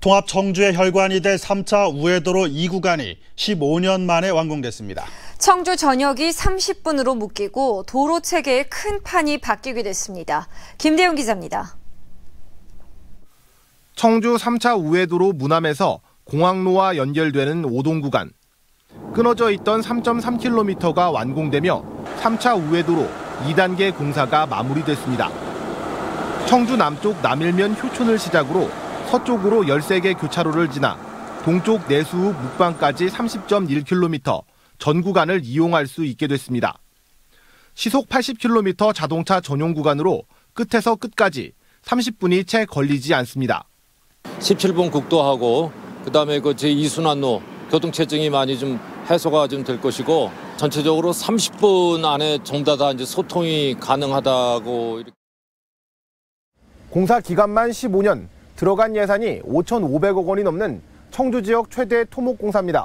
통합 청주의 혈관이 될 3차 우회도로 2구간이 15년 만에 완공됐습니다. 청주 전역이 30분으로 묶이고 도로 체계의 큰 판이 바뀌게 됐습니다. 김대용 기자입니다. 청주 3차 우회도로 문암에서 공항로와 연결되는 5동 구간. 끊어져 있던 3.3km가 완공되며 3차 우회도로 2단계 공사가 마무리됐습니다. 청주 남쪽 남일면 효촌을 시작으로 서쪽으로 13개 교차로를 지나 동쪽 내수읍 묵방까지 30.1km 전 구간을 이용할 수 있게 됐습니다. 시속 80km 자동차 전용 구간으로 끝에서 끝까지 30분이 채 걸리지 않습니다. 17번 국도하고 그다음에 그 제2순환로 교통 체증이 많이 좀 해소가 좀 될 것이고 전체적으로 30분 안에 전부 다 이제 소통이 가능하다고 이렇게 공사 기간만 15년, 들어간 예산이 5,500억 원이 넘는 청주 지역 최대 토목 공사입니다.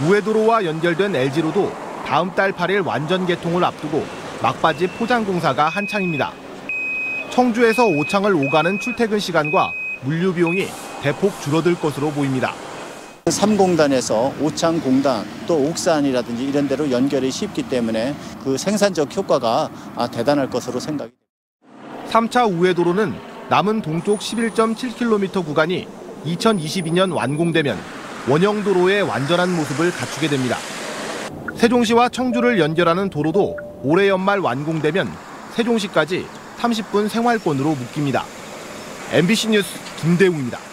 우회도로와 연결된 LG로도 다음 달 8일 완전 개통을 앞두고 막바지 포장 공사가 한창입니다. 청주에서 오창을 오가는 출퇴근 시간과 물류 비용이 대폭 줄어들 것으로 보입니다. 3공단에서 오창공단 또 옥산이라든지 이런 데로 연결이 쉽기 때문에 그 생산적 효과가 대단할 것으로 생각이 됩니다. 3차 우회도로는 남은 동쪽 11.7km 구간이 2022년 완공되면 원형도로의 완전한 모습을 갖추게 됩니다. 세종시와 청주를 연결하는 도로도 올해 연말 완공되면 세종시까지 30분 생활권으로 묶입니다. MBC 뉴스 김대웅입니다.